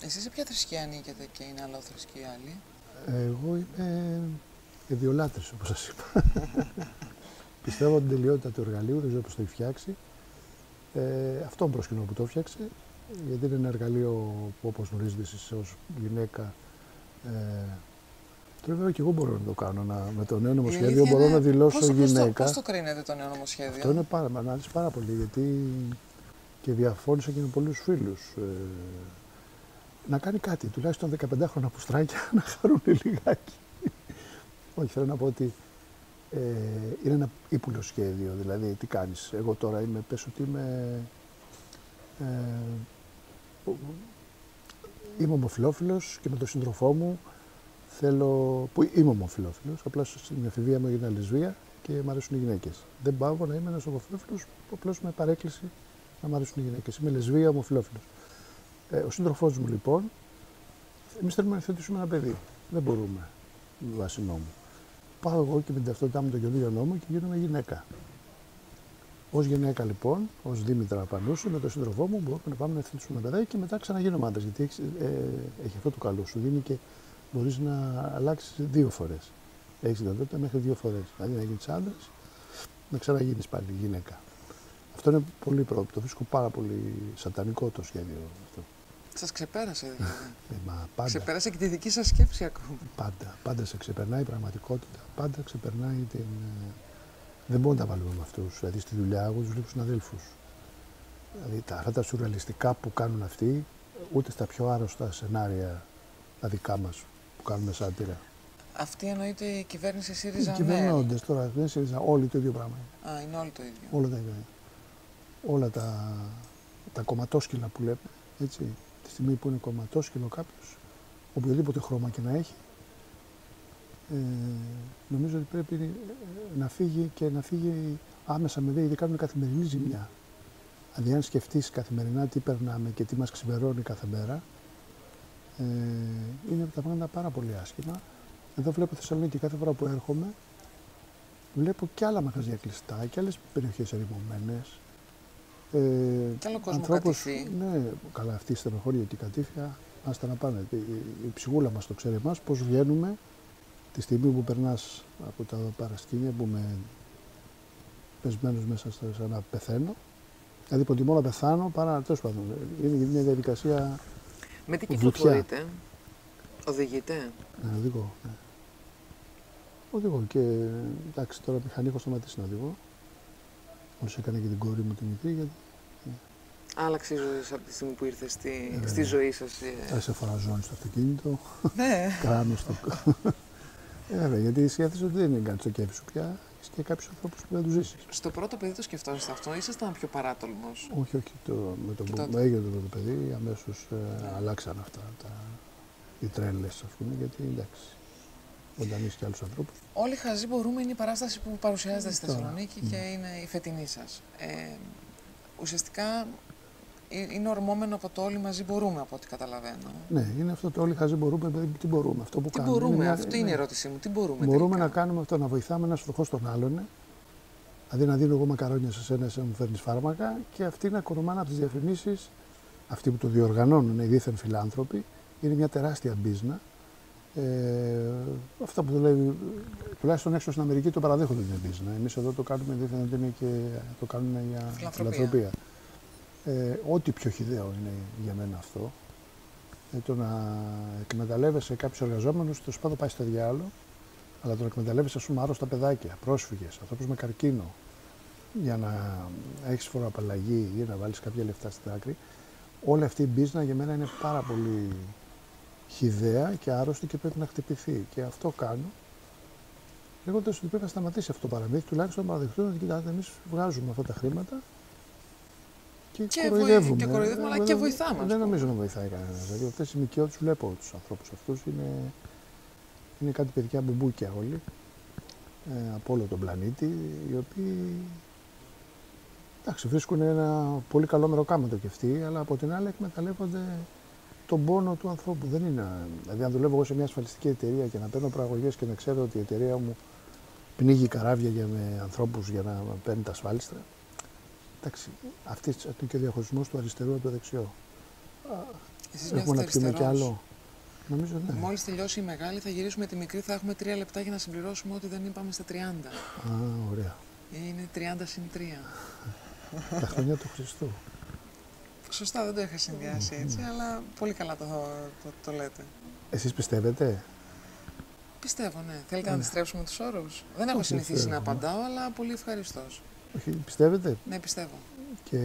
Εσείς σε ποια θρησκεία ανήκετε και είναι αλόθρησκοι οι άλλοι; Εγώ είμαι ιδιολάτρης, όπως σας είπα. [LAUGHS] Πιστεύω την τελειότητα του εργαλείου, δεν ξέρω πώς το έχει φτιάξει. Ε, αυτόν προσκυνώ που το έφτιαξε, γιατί είναι ένα εργαλείο που όπως γνωρίζετε εσείς ως γυναίκα ε, Τώρα βέβαια και εγώ μπορώ να το κάνω. Να, με το νέο Η νομοσχέδιο αλήθεια μπορώ είναι- να δηλώσω πώς, πώς γυναίκα. Το, πώς το κρίνετε το νέο νομοσχέδιο; Αυτό είναι πάρα, με ανάλυση πάρα πολύ γιατί και διαφώνησα και με πολλούς φίλους. Ε, να κάνει κάτι, τουλάχιστον 15 χρόνια πουστράκια να χαρούν λιγάκι. Όχι, θέλω να πω ότι ε, είναι ένα ύπουλο σχέδιο. Δηλαδή, τι κάνεις; Εγώ τώρα είμαι, πες ότι είμαι Ε, είμαι ομοφιλόφιλος και με τον σύντροφό μου θέλω, που είμαι ομοφιλόφιλος, απλά στην εφηβεία μου έγινα λεσβία και μου αρέσουν οι γυναίκες. Δεν πάω να είμαι ένας ομοφιλόφιλος, απλώς με παρέκκληση να μου αρέσουν οι γυναίκες. Είμαι λεσβία, ομοφιλόφιλος. Ε, ο σύντροφός μου λοιπόν, εμείς θέλουμε να θέτουμε ένα παιδί. Δεν μπορούμε βάσει νόμου. Πάω εγώ και με την ταυτότητά μου τον καινούριο νόμο και γίνομαι γυναίκα. Ω γυναίκα λοιπόν, ως Δήμητρα Πανούσου, με τον σύντροφό μου μπορούμε να πάμε να ευθύσουμε παιδάκι και μετά ξαναγίνουμε άντρα. Γιατί έχεις, ε, έχει αυτό το καλό. Σου δίνει και μπορείς να αλλάξεις δύο φορές. Έχεις δυνατότητα μέχρι δύο φορές. Δηλαδή να γίνεις άντρας, να ξαναγίνεις πάλι γυναίκα. Αυτό είναι πολύ πρώτο. Το βρίσκω πάρα πολύ σατανικό το σχέδιο αυτό. Σας ξεπέρασε δηλαδή. Ε, μα πάντα. Ξεπέρασε και τη δική σας σκέψη ακόμα. Πάντα. Πάντα σε ξεπερνάει η πραγματικότητα. Πάντα ξεπερνάει την. Ε, δεν μπορούμε να τα βάλουμε με αυτούς. Δηλαδή στη δουλειά εγώ τους βλέπω συναδέλφους. Δηλαδή τα, αυτά τα σουρεαλιστικά που κάνουν αυτοί, ούτε στα πιο άρρωστα σενάρια τα δικά μας που κάνουμε σάτυρα. Αυτή εννοείται η κυβέρνηση ΣΥΡΙΖΑ. Οι κυβερνώντες τώρα, δεν ΣΥΡΙΖΑ, όλοι το ίδιο πράγμα. Α, είναι όλοι το ίδιο. Όλα τα ίδια. Όλα τα, τα κομματόσκυλα που λέμε, έτσι, τη στιγμή που είναι κομματόσκυλο κάποιος, οποιοδήποτε χρώμα και να έχει, ε, νομίζω ότι πρέπει ε, να φύγει και να φύγει άμεσα με γιατί κάνουν καθημερινή ζημιά. Δηλαδή, αν σκεφτείς καθημερινά τι περνάμε και τι μας ξημερώνει κάθε μέρα, ε, είναι τα πράγματα πάρα πολύ άσχημα. Εδώ βλέπω Θεσσαλονίκη κάθε φορά που έρχομαι, βλέπω και άλλα μαγαζιά κλειστά και άλλες περιοχές ερημωμένες. Ε, και άλλο κόσμο ανθρώπους, Ναι, καλά, αυτή η στενοχώρια και η κατήφια, άστα να πάνε. Η, η ψυχούλα μας το ξέρει εμάς, πώς βγαίνουμε τη στιγμή που περνάς από τα παρασκήνια που είμαι πεσμένος μέσα σε να πεθαίνω. Δηλαδή προτιμώ να πεθάνω παρά τέλος πάντων. Είναι μια διαδικασία. Με τι κυκλοφορείτε, οδηγείτε; Ναι, οδηγώ. Ναι. Οδηγώ και εντάξει τώρα μηχανή έχω σταματήσει να οδηγώ. Μόλι έκανε και την κόρη μου την μικρή γιατί Άλλαξε η ζωή σου από τη στιγμή που ήρθες στη, ε, στη ζωή σας. Τέσσερα φορά ζώνη στο αυτοκίνητο. Ναι. [LAUGHS] Κράνο στο. Ε, βέβαια, γιατί σκέφτεσαι ότι δεν είναι κάτι στο κέφι σου πια. Έχεις και κάποιους ανθρώπους που δεν τους ζήσεις. Στο πρώτο παιδί το σκεφτόσαστε αυτό, ήσασταν πιο παράτολμος; Όχι, όχι. Το, με το που έγινε το πρώτο παιδί, αμέσως ε, αλλάξαν αυτά τα, οι τρέλες, ας πούμε, γιατί εντάξει. Όταν είσαι και άλλους ανθρώπους. Όλοι χαζοί μπορούμε είναι η παράσταση που παρουσιάζεται στη Θεσσαλονίκη και είναι η φετινή σας. Ε, ουσιαστικά ε, είναι ορμόμενο από το όλοι μαζί μπορούμε, από ό,τι καταλαβαίνω. Ναι, είναι αυτό το όλοι μαζί μπορούμε, τι μπορούμε. Αυτό που τι κάνουμε. μπορούμε, είναι αυτή είναι η ερώτησή μου. Τι μπορούμε. Μπορούμε να κάνουμε αυτό, να βοηθάμε ένα φτωχό στον άλλον. Δηλαδή να δίνω εγώ μακαρόνια σε ένα, να μου φέρνεις φάρμακα και αυτοί να κορομάνε από τις διαφημίσεις, αυτοί που το διοργανώνουν, οι δίθεν φιλάνθρωποι, είναι μια τεράστια μπίζνα. Ε, αυτά που δουλεύει, τουλάχιστον έξω στην Αμερική το παραδέχονται την μπίζνα. Εμείς εδώ το κάνουμε δίθεν και το κάνουμε για φιλανθρωπία. Ε, ό,τι πιο χιδαίο είναι για μένα αυτό. Ε, το να εκμεταλλεύεσαι κάποιους εργαζόμενους, το σπάδο πάει στο διάλογο, αλλά το να εκμεταλλεύεσαι, ας πούμε, άρρωστα παιδάκια, πρόσφυγες, ανθρώπους με καρκίνο, για να έχεις φοροαπαλλαγή ή να βάλεις κάποια λεφτά στην άκρη, όλη αυτή η μπίζνα για μένα είναι πάρα πολύ χιδαία και άρρωστη και πρέπει να χτυπηθεί. Και αυτό κάνω. Λέγοντας ότι πρέπει να σταματήσει αυτό το παραμύθι, τουλάχιστον να παραδεχτούν ότι κοιτάξτε, εμείς βγάζουμε αυτά τα χρήματα και, και κοροϊδεύουμε. Και κοροϊδεύουμε, αλλά και βοηθάμε. Δεν νομίζω να βοηθάει κανένας. Δηλαδή, αυτές οι τους βλέπω τους ανθρώπους αυτούς. Είναι, είναι κάτι παιδιά μπουμπούκια όλοι ε, από όλο τον πλανήτη, οι οποίοι εντάξει, βρίσκουν ένα πολύ καλό μεροκάματο και αυτοί, αλλά από την άλλη εκμεταλλεύονται τον πόνο του ανθρώπου. Δεν είναι, δηλαδή, αν δουλεύω εγώ σε μια ασφαλιστική εταιρεία και να παίρνω προαγωγές και να ξέρω ότι η εταιρεία μου πνίγει καράβια για με ανθρώπους για να παίρνει τα ασφάλιστρα, Εντάξει, αυτής είναι και ο διαχωρισμός του αριστερού από το δεξιό. Εσείς Έχουμε να πιούμε κι άλλο. Νομίζω ναι. Μόλις τελειώσει η μεγάλη, θα γυρίσουμε τη μικρή. Θα έχουμε τρία λεπτά για να συμπληρώσουμε ό,τι δεν είπαμε στα 30. Α, ωραία. Είναι 30 συν 3. Τα χρόνια του Χριστού. Σωστά, δεν το είχα συνδυάσει έτσι, αλλά πολύ καλά το, το, το λέτε. Εσείς πιστεύετε; Πιστεύω, ναι. Θέλετε να ναι. αντιστρέψουμε τους όρους; Δεν έχω συνηθίσει να απαντάω, αλλά πολύ ευχαριστώς. Όχι, πιστεύετε; Ναι, πιστεύω. Και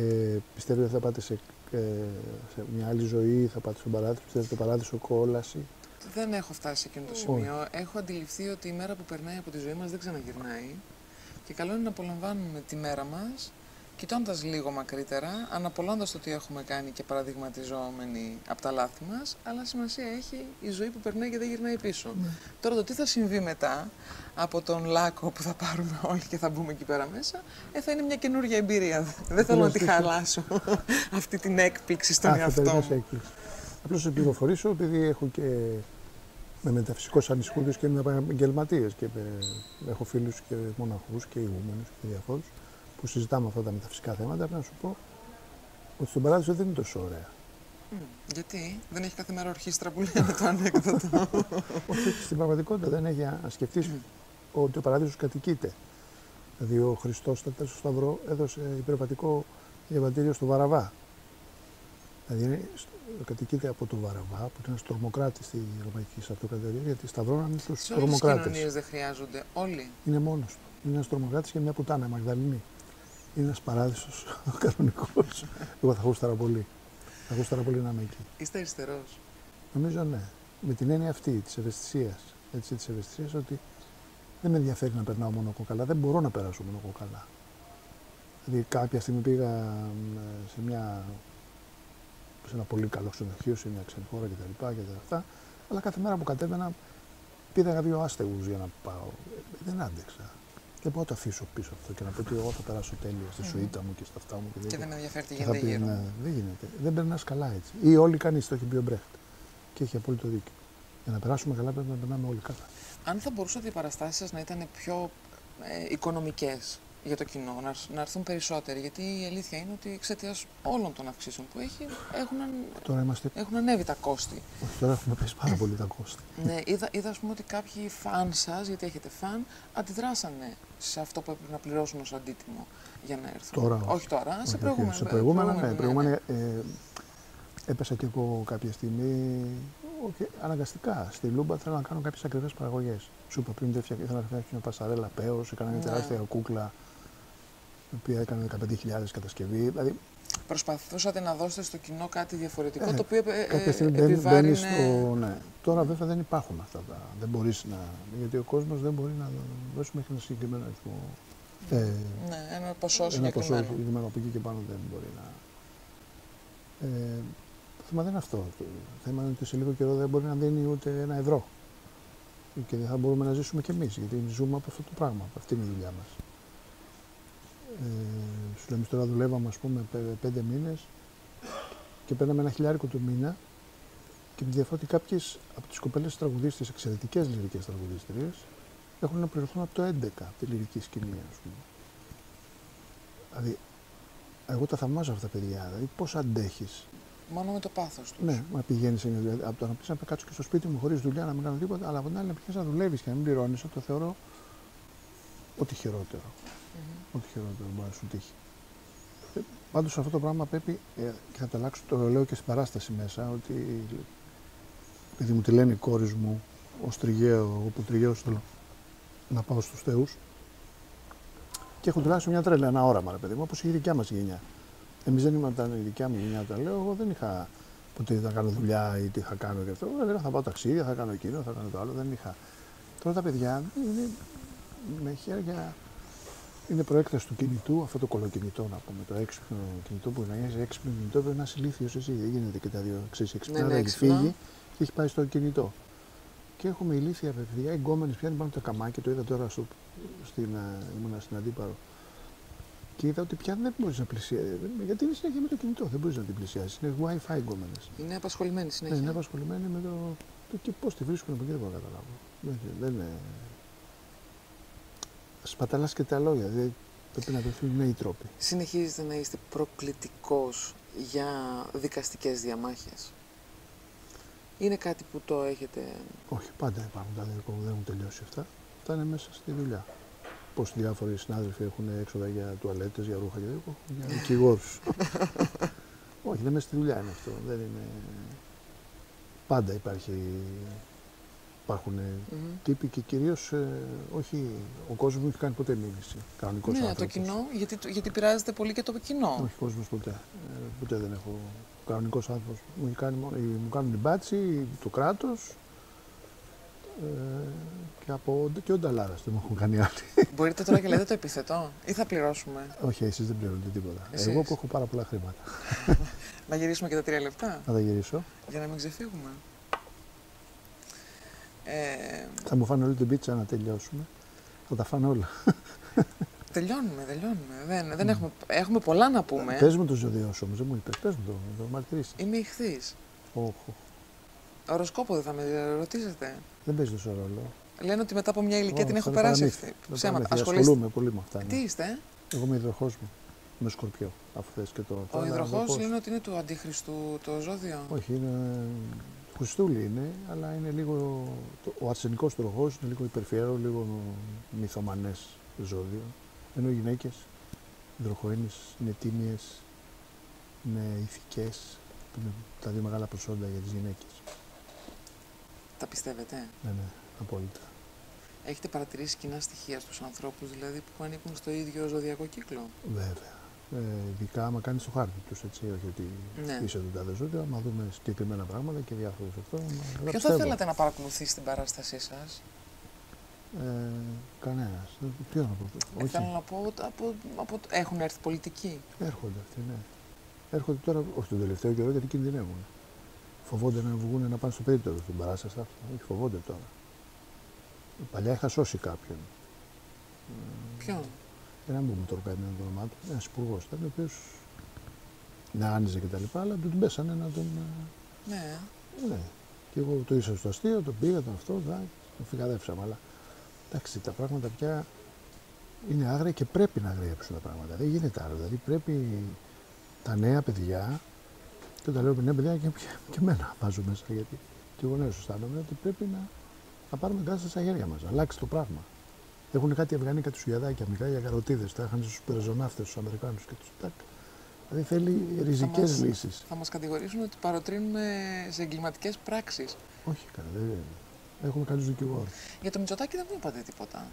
πιστεύετε ότι θα πάτε σε, ε, σε μια άλλη ζωή, θα πάτε στον παράδεισο, πιστεύετε το παράδεισο κόλαση; Δεν έχω φτάσει σε εκείνο το σημείο. Έχω αντιληφθεί ότι η μέρα που περνάει από τη ζωή μας δεν ξαναγυρνάει και καλό είναι να απολαμβάνουμε τη μέρα μας κοιτώντας λίγο μακρύτερα, αναπολώντας το τι έχουμε κάνει και παραδειγματιζόμενοι από τα λάθη μας, αλλά σημασία έχει η ζωή που περνάει και δεν γυρνάει πίσω. Ναι. Τώρα το τι θα συμβεί μετά από τον λάκκο που θα πάρουμε όλοι και θα μπούμε εκεί πέρα μέσα, ε, θα είναι μια καινούργια εμπειρία. Δεν θέλω να τη χαλάσω [LAUGHS] αυτή την έκπληξη στον Α, θα εαυτό περνάς μου. έκπληξη. Απλώς σε πληροφορήσω, επειδή έχω και με μεταφυσικούς ανισχούδες και με επαγγελματίες και με- έχω φίλους και μοναχούς και ηγούμενους και διαφόρους που συζητάμε αυτά τα μεταφυσικά θέματα, πρέπει να σου πω ότι στον παράδεισο δεν είναι τόσο ωραία. Μμ, Γιατί; Δεν έχει κάθε μέρα ορχήστρα που λένε το ανέκδοτο. Όχι, στην πραγματικότητα δεν έχει να σκεφτείς ότι ο παράδεισος κατοικείται. Δηλαδή ο Χριστός στα τέλος του Σταυρό έδωσε υπερβατικό διαβατήριο στο Βαραβά. Δηλαδή είναι, στο- κατοικείται από τον Βαραβά, που ήταν ένας τρομοκράτης στη Ρωμαϊκή Αυτοκρατορία, γιατί σταυρώνανε τους Σε όλες τις τρομοκράτες. κοινωνίες δεν χρειάζονται όλοι. Είναι μόνος του. Είναι ένας τρομοκράτης και μια πουτάνα, Μαγδαληνή. Είναι ένας παράδεισος [LAUGHS] κανονικός. Εγώ θα χούσταρα πολύ. Θα χούσταρα πολύ να είμαι εκεί. Είστε αριστερός. Νομίζω ναι. Με την έννοια αυτή της ευαισθησίας. Έτσι, της ευαισθησίας ότι δεν με ενδιαφέρει να περνάω μόνο κοκαλά. Δεν μπορώ να περάσω μόνο κοκαλά. Δηλαδή, κάποια στιγμή πήγα μ, σε, μια, σε ένα πολύ καλό ξενοδοχείο, σε μια ξένη χώρα κτλ. Και, τα και τα αυτά. Αλλά κάθε μέρα που κατέβαινα, πήδαγα δύο άστεγους για να πάω. Ε, δεν άντεξα. Δεν μπορώ να το αφήσω πίσω αυτό και να πω ότι εγώ θα περάσω τέλεια στη Μμμ. σουίτα μου και στα αυτά μου. Και δεν με ενδιαφέρει τι Και θα γίνεται πει, γύρω. ναι, μου. δεν γίνεται. Δεν περνάς καλά έτσι. Ή όλοι κανείς το έχει πει ο Μπρέχτ. Και έχει απόλυτο δίκιο. Για να περάσουμε καλά πρέπει να περνάμε όλοι καλά. Αν θα μπορούσατε οι παραστάσεις σας να ήταν πιο ε, οικονομικές για το κοινό, να, έρθ- να έρθουν περισσότεροι. Γιατί η αλήθεια είναι ότι εξαιτίας όλων των αυξήσεων που έχει, έχουν, αν- Τώρα είμαστε. έχουν ανέβει τα κόστη. Όχι, τώρα έχουμε πέσει πάρα πολύ τα κόστη. ναι, είδα, είδα ας πούμε ότι κάποιοι φαν σας, γιατί έχετε φαν, αντιδράσανε σε αυτό που έπρεπε να πληρώσουν ως αντίτιμο για να έρθουν. Τώρα όχι. όχι τώρα, Όχι, σε όχι, προηγούμενα. σε προηγούμενα, ναι, ναι, προηγούμενα ε, έπεσα και εγώ κάποια στιγμή όχι, αναγκαστικά. Στη Λούμπα θέλω να κάνω κάποιες ακριβές παραγωγές. Σου είπα πριν, δεν φτιά- ήθελα να φτιάξω μια πασαρέλα πέος, έκανα μια Ναι. τεράστια κούκλα, η οποία έκανε 15.000 κατασκευή. Δηλαδή, Προσπαθούσατε να δώσετε στο κοινό κάτι διαφορετικό, Ε, το οποίο ε, κάποια ε, στιγμή μπαίνει, επιβάρυνε... μπαίνεις στο. Ναι. Τώρα βέβαια δεν υπάρχουν αυτά τα. Δεν μπορείς να. Γιατί ο κόσμος δεν μπορεί να δώσει μέχρι ένα συγκεκριμένο αριθμό. Ε, Ναι, ένα ποσό ένα ποσό συγκεκριμένο. συγκεκριμένο από εκεί και πάνω δεν μπορεί να. Ε, το θέμα δεν είναι αυτό. Το θέμα είναι ότι σε λίγο καιρό δεν μπορεί να δίνει ούτε ένα ευρώ. Και δεν θα μπορούμε να ζήσουμε κι εμείς, γιατί ζούμε από αυτό το πράγμα. Αυτή είναι η δουλειά μας. Ε, σου λέμε τώρα δουλεύαμε, ας πούμε, πέ- πέντε μήνες και παίρναμε ένα χιλιάρικο το μήνα και με τη διαφορά ότι κάποιες από τις κοπέλες τραγουδίστρε, εξαιρετικές λυρικές τραγουδίστριες, έχουν να πληρωθούν από το 11 από τη λυρική σκηνή, ας πούμε. Δηλαδή, εγώ τα θαυμάζω αυτά τα παιδιά. Δηλαδή, πώς αντέχεις. Μόνο με το πάθος τους. Ναι, να πηγαίνεις δηλαδή, από το να πεις να κάτσω και στο σπίτι μου χωρίς δουλειά, να μην κάνω τίποτα, αλλά από την άλλη να πηγαίνεις να δουλεύεις και να μην πληρώνεις, το θεωρώ ό,τι χειρότερο. Ό,τι χειρότερο μπορεί να σου τύχει. Ε, Πάντως αυτό το πράγμα πρέπει ε, και θα το αλλάξω, το λέω και στην παράσταση μέσα, ότι επειδή μου τη λένε οι κόρες μου ως τριγαίο, εγώ που τριγαίο θέλω να πάω στους Θεούς. Και έχουν τουλάχιστον μια τρέλα, ένα όραμα, ρε παιδί μου, όπως η δικιά μας γενιά. Εμείς δεν ήμασταν η δικιά μου γενιά, τα λέω. Εγώ δεν είχα ποτέ θα κάνω δουλειά ή τι θα κάνω και αυτό. Εγώ θα πάω ταξίδια, θα κάνω εκείνο, θα κάνω το άλλο. Δεν είχα. Τώρα τα παιδιά είναι με χέρια. Είναι προέκταση του κινητού, αυτό το κολοκινητό να πούμε, το έξυπνο κινητό που να είσαι έξυπνο κινητό πρέπει να είσαι ηλίθιο εσύ. Δεν γίνεται και τα δύο. Ξέρεις, έξυπνα, Ναι, ναι, έχει έξυπνα. φύγει και έχει πάει στο κινητό. Και έχουμε ηλίθια παιδιά, εγκόμενε πιάνουν πάνω τα καμάκια, το είδα τώρα στο, στην, α, ήμουνα στην Αντίπαρο. Και είδα ότι πια δεν μπορείς να πλησιάσει. Γιατί είναι συνέχεια με το κινητό, δεν μπορείς να την πλησιάσεις. Είναι WiFi εγκόμενε. Είναι απασχολημένοι Ναι, συνέχεια. είναι απασχολημένοι με το. το και πώς τη βρίσκουν από εκεί δεν μπορώ να καταλάβω. Δεν, δεν είναι. Σπαταλάς και τα λόγια. Δηλαδή πρέπει να βρεθούν νέοι τρόποι. Συνεχίζετε να είστε προκλητικός για δικαστικές διαμάχες. Είναι κάτι που το έχετε... Όχι, πάντα υπάρχουν τα δικά μου, δεν έχουν τελειώσει αυτά. Αυτά είναι μέσα στη δουλειά. Πώς διάφοροι συνάδελφοι έχουν έξοδα για τουαλέτες, για ρούχα και τέτοια, για δικηγόρους. [LAUGHS] Όχι, είναι μέσα στη δουλειά είναι αυτό. Δεν είναι... Πάντα υπάρχει. Υπάρχουν Μμμ. τύποι και κυρίως όχι. Ο κόσμος δεν έχει κάνει ποτέ μήνυση. Κανονικός Ναι, άνθρωπος. το κοινό, γιατί, το- γιατί πειράζεται πολύ και το κοινό. Όχι κόσμος ποτέ. Ε, ποτέ δεν έχω. Κανονικός άνθρωπος. Μου, έχει κάνει μόνο- μου κάνουν την μπάτση, το κράτος. Ε, και από και ο Νταλάρα δεν μου έχουν κάνει άλλοι. Μπορείτε τώρα και λέτε το επιθετό ή θα πληρώσουμε; Όχι, εσείς δεν πληρώνετε τίποτα. Εσείς. Εγώ που έχω πάρα πολλά χρήματα. [LAUGHS] Να γυρίσουμε και τα τρία λεπτά Να τα γυρίσω. για να μην ξεφύγουμε. Ε, Θα μου φάνε όλη την πίτσα να τελειώσουμε. Θα τα φάνε όλα. [LAUGHS] τελειώνουμε, τελειώνουμε. Δεν, δεν έχουμε, έχουμε πολλά να πούμε. Πες μου το ζωδιό σου όμως, δεν μου είπες. Πες μου το, το μαρτυρήσεις. Είμαι ηχθής. Όχι, Οροσκόπο δεν θα με ρωτήσετε. δεν παίζει τόσο ρόλο. Λένε ότι μετά από μια ηλικία Ω, την έχω αυτό είναι περάσει παραμύθι. ευθύ. Δεν Ψέματα. παραμύθι. Ασχολείστε. Ασχολούμαι πολύ με αυτά. ναι. Τι είστε, ε; Εγώ είμαι υδροχός μου. Με σκορπιό, αφού θες και το. Ο το υδροχός αναδοχός. λένε ότι είναι του αντίχριστου το ζώδιο. Όχι, είναι. Χριστούλη είναι, αλλά είναι λίγο. το- Ο αρσενικός τροχός είναι λίγο υπερφιέρο, λίγο μυθομανές ζώδιο. Ενώ οι γυναίκες υδροχοίνε είναι τίμιες, είναι ηθικές. που είναι τα δύο μεγάλα προσόντα για τις γυναίκες. Τα πιστεύετε; Ναι, ναι, απόλυτα. Έχετε παρατηρήσει κοινά στοιχεία στους ανθρώπους δηλαδή που ανήκουν στο ίδιο ζωδιακό κύκλο; Βέβαια. Ε, ειδικά άμα κάνεις το χάρτη τους, έτσι. Όχι ότι Ναι. είσαι τον τάδε ζώδιο, άμα δούμε συγκεκριμένα πράγματα και διάφορε αυτό. μα- τα Ποιο θα πιστεύω. θέλατε να παρακολουθήσει την παράστασή σας; Ε, Κανένας. Τι να πω. Ε, Όχι. θέλω να πω ότι από, από, έχουν έρθει πολιτικοί. Έρχονται αυτοί, ναι. Έρχονται τώρα, όχι τον τελευταίο καιρό, γιατί κινδυνεύουν. Φοβόνται να βγουν να πάνε στο περίπτερο στην παράσταση αυτό. Όχι, φοβόνται τώρα. Παλιά είχα σώσει κάποιον. Ποιον; Για να μην πούμε τώρα κάτι το όνομά του. Ένας υπουργός ήταν, ο οποίος να άνιζε και τα λοιπά, αλλά του την πέσανε να τον. ε, Ναι. Ναι. Και εγώ το ίσα στο αστείο, τον πήγα, τον αυτό, δά, τον φυγαδεύσαμε. Αλλά εντάξει, τα πράγματα πια είναι άγρια και πρέπει να αγριέψουν τα πράγματα. Δεν γίνεται άλλο. Δηλαδή πρέπει τα νέα παιδιά, και όταν λέω νέα παιδιά και, και, και εμένα [LAUGHS] βάζω μέσα, γιατί και εγώ νέο αισθάνομαι ότι πρέπει να, να πάρουμε κάτι στα χέρια μας, να αλλάξει το πράγμα. Έχουν κάτι Αφγανοί κατσουγιαδάκια μικρά για καροτίδε, τα είχαν στους πεζοναύτες, του Αμερικάνους και τους τάκ. Δηλαδή θέλει ριζικές μας- λύσεις. Θα μας κατηγορήσουν ότι παροτρύνουμε σε εγκληματικές πράξεις. Όχι, καλά, δεν Έχουμε καλούς δικηγόρους. Για το Μητσοτάκη δεν μου είπατε τίποτα. Είναι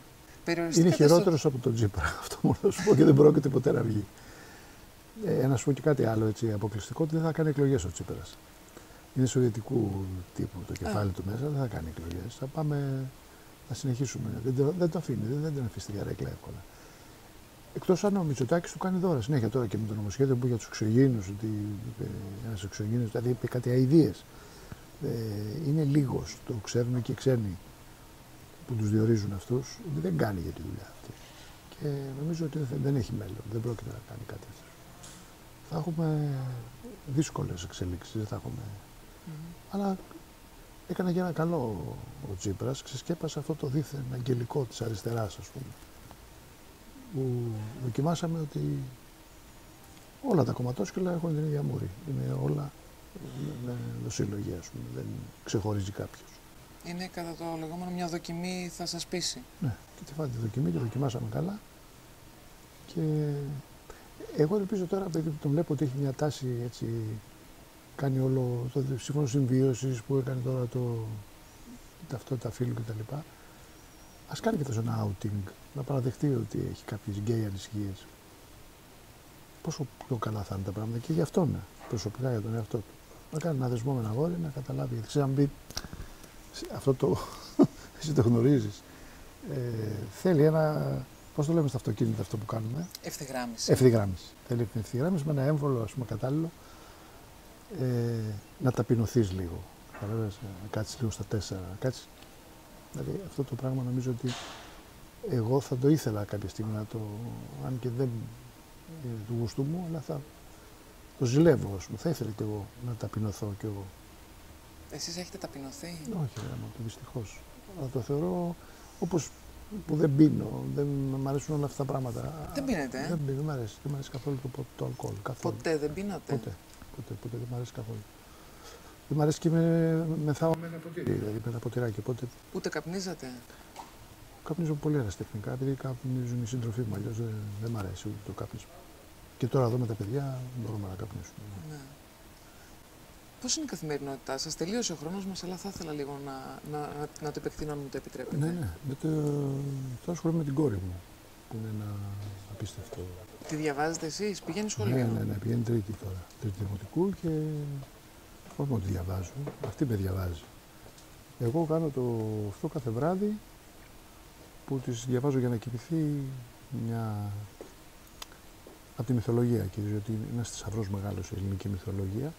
Περιοριστήκατε χειρότερος από τον Τζίπρα. [LAUGHS] Αυτό μόνο θα σου πω και δεν πρόκειται ποτέ να βγει. Ε, να σου πω και κάτι άλλο έτσι, αποκλειστικό ότι δεν θα κάνει εκλογές ο Τσίπρας. Είναι σοβιετικού τύπου το κεφάλι του μέσα, δεν θα κάνει εκλογές. Θα πάμε, θα συνεχίσουμε. Δεν, το- δεν το αφήνει, δεν, δεν τον αφήσει στην καρέκλα εύκολα. Εκτός αν ο Μητσοτάκης του κάνει δώρα συνέχεια τώρα και με το νομοσχέδιο που για τους εξωγήνου, ότι είπε ένας εξωγήνου, δηλαδή είπε κάτι αειδίε. Ε, είναι λίγος, το ξέρουν και οι ξένοι που τους διορίζουν αυτούς, ότι δεν κάνει για τη δουλειά αυτή. Και νομίζω ότι δεν- δεν έχει μέλλον, δεν πρόκειται να κάνει κάτι αυτό. Θα έχουμε δύσκολες εξελίξεις, δεν θα έχουμε. Μμμ. Αλλά έκανε και ένα καλό ο Τσίπρας, ξεσκέπασε αυτό το δίθεν αγγελικό της αριστεράς, ας πούμε. Που δοκιμάσαμε ότι όλα τα κομματόσκυλα έχουν την ίδια μούρη. Είναι όλα με δοσύλλογοι, ας πούμε. Δεν ξεχωρίζει κάποιος. Είναι κατά το λεγόμενο μια δοκιμή θα σας πείσει. Ναι, και τη φάτε τη δοκιμή, τη δοκιμάσαμε καλά. Και εγώ ελπίζω τώρα, επειδή τον βλέπω ότι έχει μια τάση έτσι, κάνει όλο το σύμφωνο συμβίωσης που έκανε τώρα το η ταυτότητα φίλου κτλ. Α κάνει και τόσο ένα outing, να παραδεχτεί ότι έχει κάποιες γκέι ανησυχίες. Πόσο πιο καλά θα είναι τα πράγματα και για αυτόν, ναι, προσωπικά για τον εαυτό του. Να κάνει ένα δεσμό με ένα αγόρι, να καταλάβει. Γιατί ξέρεις, αν μπει σε αυτό το. [LAUGHS] εσύ το γνωρίζεις. Ε, θέλει ένα. Πώς το λέμε στα αυτοκίνητα αυτό που κάνουμε; Ευθυγράμμιση. Ευθυγράμμιση. Θέλει την ευθυγράμμιση με ένα έμβολο ας πούμε, κατάλληλο ε, να ταπεινωθείς λίγο. Καταλαβαίνεις, να κάτσεις λίγο στα τέσσερα. Να κάτσεις. Δηλαδή αυτό το πράγμα νομίζω ότι εγώ θα το ήθελα κάποια στιγμή να το. αν και δεν είναι του γουστού μου, αλλά θα το ζηλεύω. Ας πούμε. Θα ήθελα κι εγώ να ταπεινωθώ κι εγώ. Εσείς έχετε ταπεινωθεί; Όχι, γράμμα του δυστυχώς. Αλλά το θεωρώ όπως που δεν πίνω, δεν μ' αρέσουν όλα αυτά τα πράγματα. Δεν πίνετε, ε; Δεν πίνω, δεν μ' αρέσει. Δεν μ' αρέσει καθόλου το, πο- το αλκοόλ. Καθόλου. Ποτέ δεν πίνατε; Ποτέ. Ποτέ, ποτέ δεν μ' αρέσει καθόλου. Δεν μ' αρέσει και με, μεθάω με ένα ποτήρι, δηλαδή με ένα ποτηράκι. Οπότε Ούτε καπνίζατε; καπνίζω πολύ αεραστεχνικά, επειδή καπνίζουν οι σύντροφοί μου, αλλιώς δεν, δεν μ' αρέσει ούτε το κάπνισμα. Και τώρα εδώ με τα παιδιά μπορούμε να καπνίσουμε. Ναι. Πώς είναι η καθημερινότητά σας, τελείωσε ο χρόνος μας, αλλά θα ήθελα λίγο να, να, να, να το επεκτείνω, αν μου το επιτρέπετε. Ναι, ναι. Με το... Τώρα ασχολούμαι με την κόρη μου, που είναι ένα απίστευτο Τη διαβάζετε εσείς, πηγαίνει σχολείο; Ναι, ναι, ναι, πηγαίνει τρίτη τώρα. Τρίτη δημοτικού και όχι μόνο τη διαβάζω, αυτή με διαβάζει. Εγώ κάνω το, αυτό κάθε βράδυ που τις διαβάζω για να κοιμηθεί μια από τη μυθολογία κυρίως, γιατί είναι ένας θησαυρός μεγάλος η ελληνική μυθολογία.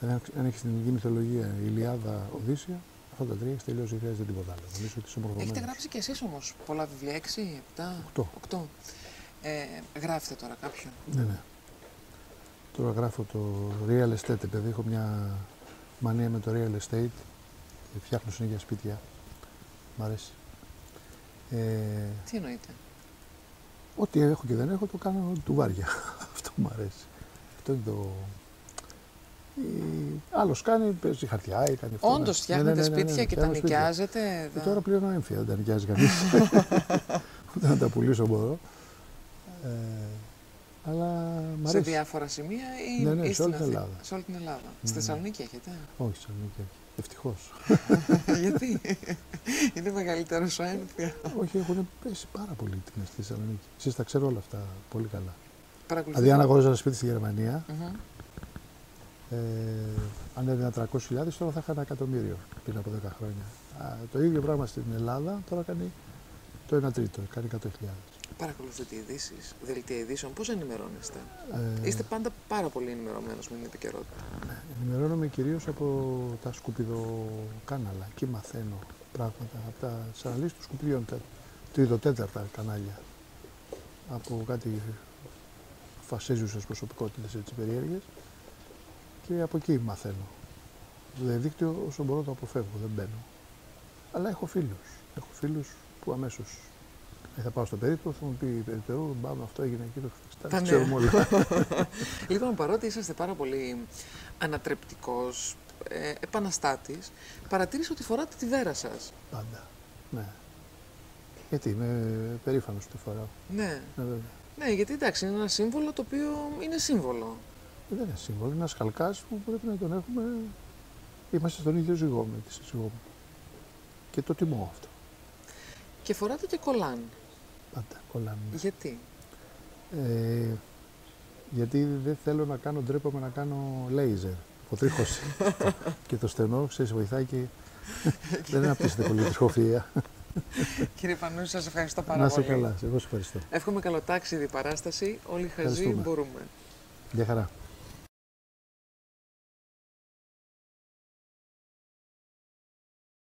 Δηλαδή, αν έχεις την ελληνική μυθολογία η Ιλιάδα, Οδύσσια, αυτά τα τρία έχεις τελειώσει, δεν χρειάζεται τίποτα άλλο. Νομίζω ότι είσαι Έχετε γράψει κι εσείς όμως πολλά βιβλία, 6, 7, 8. 8. Ε, γράφετε τώρα κάποιον. Ναι, ναι. Τώρα γράφω το real estate, επειδή έχω μια μανία με το real estate. Φτιάχνω συνέχεια σπίτια. Μ' αρέσει. Ε, Τι εννοείται; Ό,τι έχω και δεν έχω το κάνω του βάρια. [LAUGHS] Αυτό μου αρέσει. Αυτό είναι το. Άλλος κάνει, παίζει χαρτιά ή κάνει αυτό. Όντως ναι. φτιάχνετε ναι, ναι, ναι, ναι, σπίτια και τα νοικιάζετε. Και τώρα πλέον έμφυα, δεν τα νοικιάζει κανείς. [LAUGHS] [LAUGHS] Ούτε να τα πουλήσω μπορώ. Ε, αλλά μ' Σε διάφορα σημεία ή, ναι, ναι, ή σε όλη την Ελλάδα. Σε όλη την Ελλάδα. Στη Θεσσαλονίκη έχετε; Όχι, στη Θεσσαλονίκη Ευτυχώς. [LAUGHS] Γιατί; Είναι μεγαλύτερο ο έμφυα. Όχι, έχουν πέσει πάρα πολύ τιμέ στη Θεσσαλονίκη. Εσείς τα ξέρω όλα αυτά πολύ καλά. Δηλαδή, αν αγόριζα ένα σπίτι στη Γερμανία, mm-hmm. ε, αν έδινα 300.000, τώρα θα είχα ένα εκατομμύριο πριν από 10 χρόνια. Α, το ίδιο πράγμα στην Ελλάδα τώρα κάνει το 1 τρίτο, κάνει 100.000 παρακολουθείτε ειδήσεις, δελτία ειδήσεων, πώς ενημερώνεστε; Ε... Είστε πάντα πάρα πολύ ενημερωμένος με την επικαιρότητα. Ναι, ενημερώνομαι κυρίως από τα σκουπιδοκάναλα. Εκεί μαθαίνω πράγματα. Από τα αναλύσει των σκουπιδιών, τα τρίτο-τέταρτα κανάλια. Από κάτι φασίζουσε προσωπικότητες έτσι περίεργες. Και από εκεί μαθαίνω. Το διαδίκτυο όσο μπορώ το αποφεύγω, δεν μπαίνω. Αλλά έχω φίλους. Έχω φίλους που αμέσως ε, θα πάω στο περίπτωμα, θα μου πει περίπτωμα, πάμε αυτό έγινε εκεί, το Τα ξέρουμε όλα. [LAUGHS] λοιπόν, παρότι είσαστε πάρα πολύ ανατρεπτικός, ε, επαναστάτης, παρατήρησα ότι φοράτε τη βέρα σας. Πάντα, ναι. Γιατί είμαι περήφανος που τη φοράω. Ναι. Ναι, ναι, γιατί εντάξει, είναι ένα σύμβολο το οποίο είναι σύμβολο. Ε, δεν είναι σύμβολο, είναι ένας χαλκάς που πρέπει να τον έχουμε. Είμαστε στον ίδιο ζυγό με τη σύζυγό μου. Και το τιμώ αυτό. Και φοράτε και κολάν. Πάντα κολλάνε. Γιατί; Ε, γιατί δεν θέλω να κάνω, ντρέπομαι να κάνω λέιζερ, αποτρίχωση. [LAUGHS] και το στενό, ξέρεις, βοηθάει και [LAUGHS] δεν αναπτύσσεται πολύ τριχοφυΐα. [LAUGHS] Κύριε Πανούση, σας ευχαριστώ πάρα πολύ. Να είσαι καλά, εγώ σας ευχαριστώ. Εύχομαι καλό ταξίδι παράσταση, όλοι χαζοί μπορούμε. Γεια χαρά.